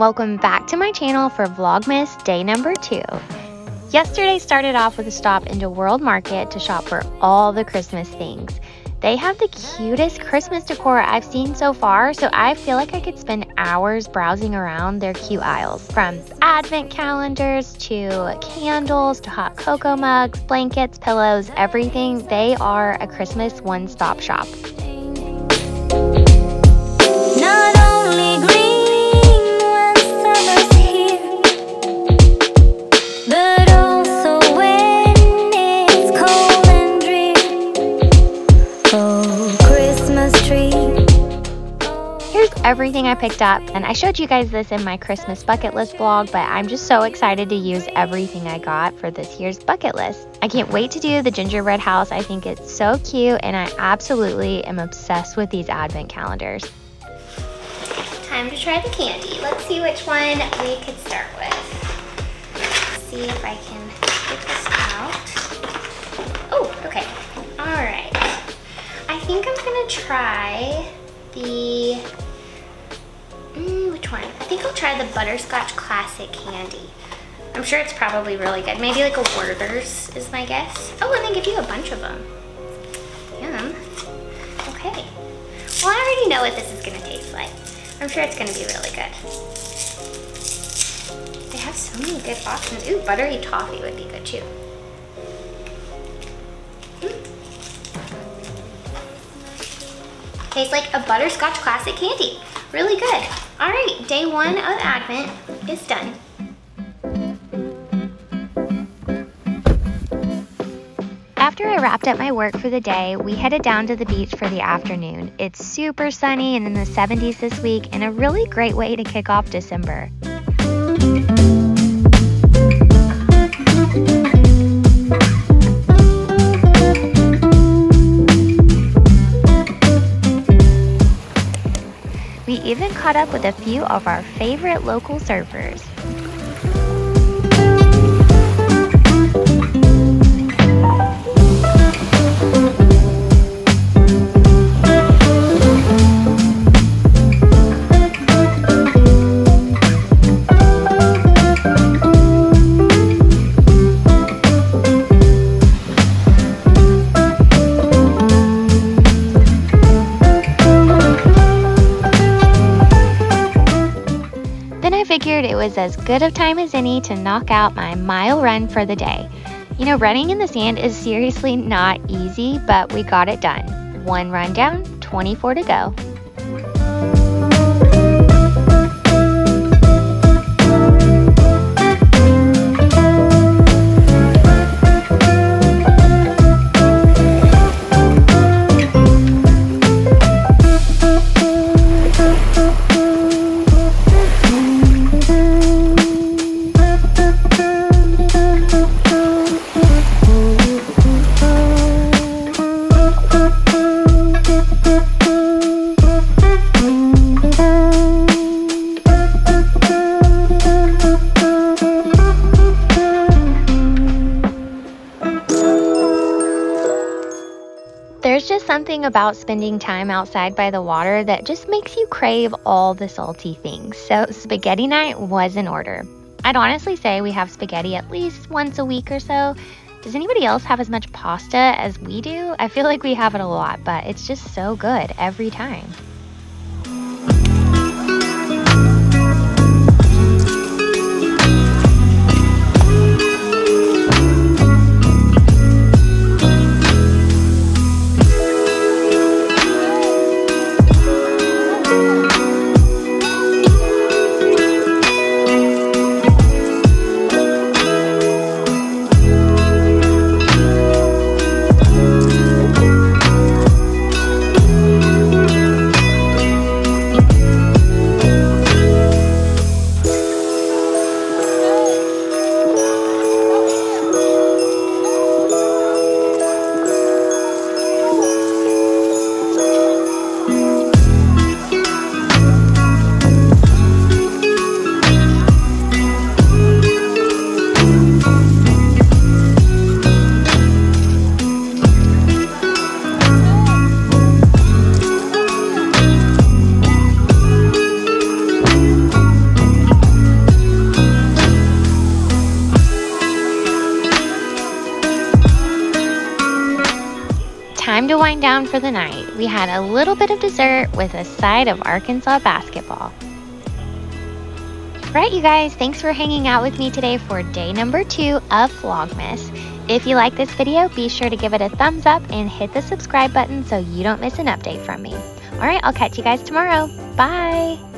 Welcome back to my channel for Vlogmas day number two. Yesterday started off with a stop into World Market to shop for all the Christmas things. They have the cutest Christmas decor I've seen so far, so I feel like I could spend hours browsing around their cute aisles. From advent calendars to candles to hot cocoa mugs, blankets, pillows, everything. They are a Christmas one stop shop. Everything I picked up. And I showed you guys this in my Christmas bucket list vlog, but I'm just so excited to use everything I got for this year's bucket list. I can't wait to do the gingerbread house. I think it's so cute and I absolutely am obsessed with these advent calendars. Time to try the candy. Let's see which one we could start with. Let's see if I can get this out. Oh, okay. All right. I think I'm gonna try the Mm, which one? I think I'll try the Butterscotch Classic Candy. I'm sure it's probably really good. Maybe like a Werther's is my guess. Oh, and they give you a bunch of them. Yum. Okay. Well, I already know what this is gonna taste like. I'm sure it's gonna be really good. They have so many good options. Ooh, buttery toffee would be good too. Mm. Tastes like a butterscotch classic candy. Really good. All right, day one of Advent is done. After I wrapped up my work for the day, we headed down to the beach for the afternoon. It's super sunny and in the 70s this week and a really great way to kick off December. Even caught up with a few of our favorite local surfers. Figured it was as good of time as any to knock out my mile run for the day. You know, running in the sand is seriously not easy, but we got it done. One run down, 24 to go. Something about spending time outside by the water that just makes you crave all the salty things. So, spaghetti night was in order. I'd honestly say we have spaghetti at least once a week or so. Does anybody else have as much pasta as we do? I feel like we have it a lot, but it's just so good every time. Time to wind down for the night. We had a little bit of dessert with a side of Arkansas basketball. Alright, you guys, thanks for hanging out with me today for day number two of Vlogmas. If you like this video, be sure to give it a thumbs up and hit the subscribe button so you don't miss an update from me. Alright, I'll catch you guys tomorrow. Bye!